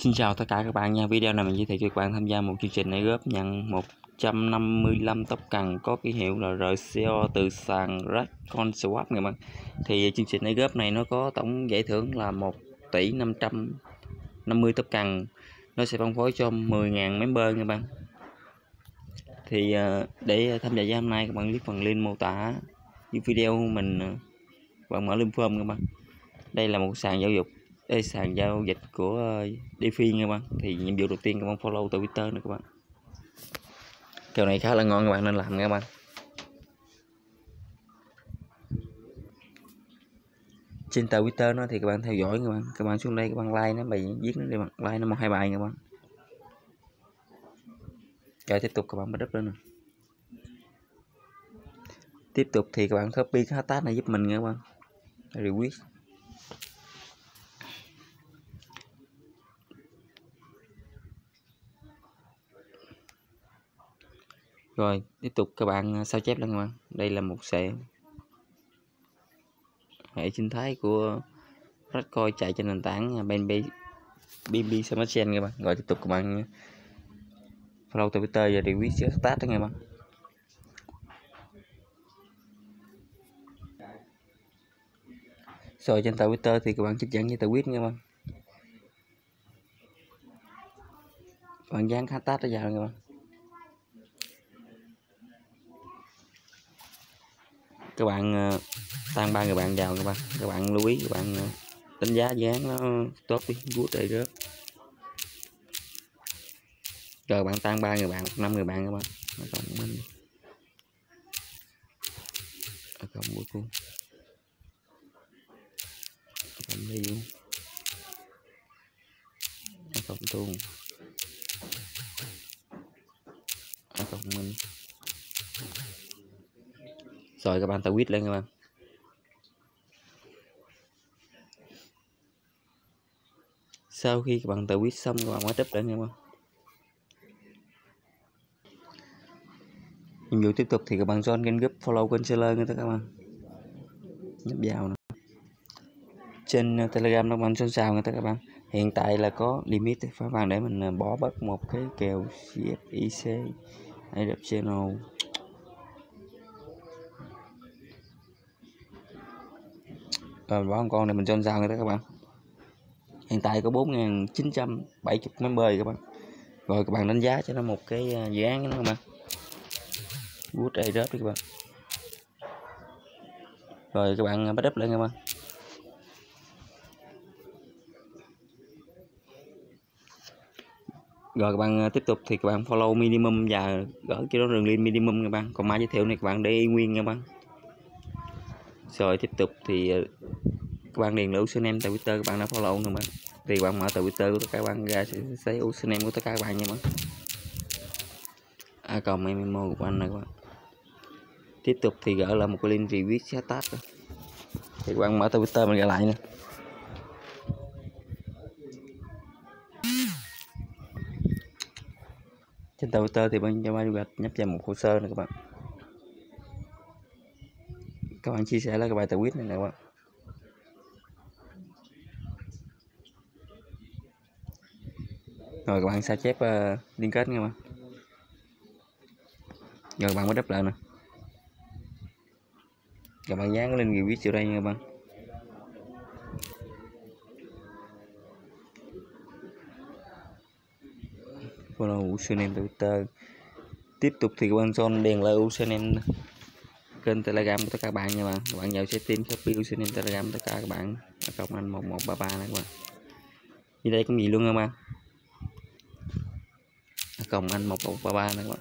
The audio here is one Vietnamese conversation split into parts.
Xin chào tất cả các bạn nha. Video này mình giới thiệu cho các bạn tham gia một chương trình này góp nhận 155 tóc cần có ký hiệu là RCO từ sàn Redcon Swap các bạn. Thì chương trình này góp này nó có tổng giải thưởng là 1 tỷ 550 tóc cần. Nó sẽ phân phối cho 10.000 member nha bạn. Thì ờ, để tham gia hôm nay các bạn click phần link mô tả dưới video mình ờ, bạn mở link form các bạn. Đây là một sàn giáo dục đây sàn giao dịch của ờ, DeFi nha các bạn. Thì nhiệm vụ đầu tiên các bạn follow từ Twitter nữa các bạn. Kèo này khá là ngon các bạn, nên làm nha các bạn. Trên tờ Twitter nó thì các bạn theo dõi các bạn. Các bạn xuống đây các bạn like nó, bài viết nó đi bạn. Like nó một, hai bài các bạn. Rồi tiếp tục các bạn bắt đắp lên nè. Tiếp tục thì các bạn copy cái hashtag này giúp mình nha các bạn. Request rồi, tiếp tục các bạn à, sao chép lên các bạn đây là một hệ hệ sinh thái của Redcoin chạy trên nền tảng BNB BNB Smart Chain các bạn. Rồi tiếp tục các bạn à, follow Twitter và retweet start đó nha bạn. Rồi, trên Twitter thì các bạn chích dẫn với Twitter nha bạn. Các bạn dán hashtag ra vào nha bạn. Các bạn ờ, tăng ba người bạn vào các bạn các bạn lưu ý, các bạn ờ, đánh giá dáng nó tốt đi bút đây rớt. Rồi bạn tăng ba người bạn, năm người bạn các bạn. Nó cộng mình ở cộng cuối cùng. Cộng đi luôn. Cộng tuôn cộng mình rồi các bạn ta quýt lên các bạn. Sau khi các bạn tự quýt xong, các bạn mới trấp lên các bạn. Nhiệm vụ tiếp tục thì các bạn join kênh group follow kênh seller nha các bạn. Nhấp vào nè. Trên ờ, telegram các bạn xôn xào người ta các bạn. Hiện tại là có limit các bạn để mình ờ, bỏ bớt một cái kèo CFIC AWP channel. Rồi bỏ con này mình cho sao người ta các bạn. Hiện tại có 4.970 member các bạn. Rồi các bạn đánh giá cho nó một cái à, dự án đó các bạn. Bút đây rớt đi các bạn. Rồi các bạn à, bắt up lên các bạn. Rồi các bạn à, tiếp tục thì các bạn follow minimum và gỡ cái đó đường link minimum các bạn. Còn mã giới thiệu này các bạn để nguyên các bạn rồi tiếp tục thì ờ, các bạn điền là username tại twitter các bạn đã follow nữa mà. Thì bạn mở từ twitter của tất cả các bạn ra sẽ thấy username của tất cả các bạn nha bạn a cộng memo của anh này các bạn. Tiếp tục thì gỡ lại một cái link review chat thì các bạn mở từ twitter mình gỡ lại nè trên twitter thì bên cho ba nhấp vào một hồ sơ này các bạn các bạn chia sẻ là cái bài tweet này nè các bạn. Rồi các bạn sao chép uh, liên kết nha bạn. Rồi các bạn mới đắp lại nè. Các bạn dán lên người viết chiều đây nha các bạn. Follow username twitter. Tiếp tục thì các bạn son đèn lại username kênh telegram của tất cả các bạn nha bạn. Các bạn vào setting copy username telegram tất cả các bạn. Cộng anh 1133 này các bạn. Như đây cũng gì luôn các bạn? À, cộng anh 1133 này các bạn.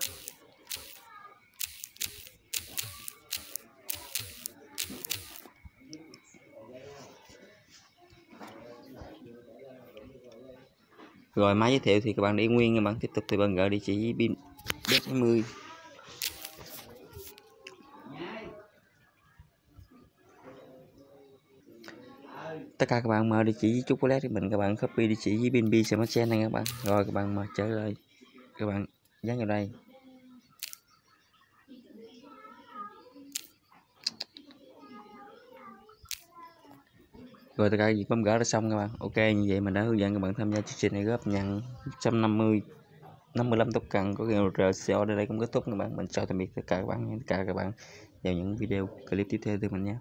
Rồi, máy giới thiệu thì các bạn để nguyên các bạn. Tiếp tục thì bạn gửi địa chỉ pin 70 tất cả các bạn mở địa chỉ chocolate thì mình, các bạn copy địa chỉ với BNB Smart Chain này các bạn. Rồi, các bạn mở trở lại. Các bạn dán vào đây. Rồi, tất cả việc bấm gỡ đã xong các bạn. Ok, như vậy mình đã hướng dẫn các bạn tham gia chương trình này góp nhận 150 55 tốc cần có hiệu RCO đến đây cũng kết thúc các bạn. Mình chào tạm biệt tất cả các bạn, tất cả các bạn vào những video clip tiếp theo từ mình nhé.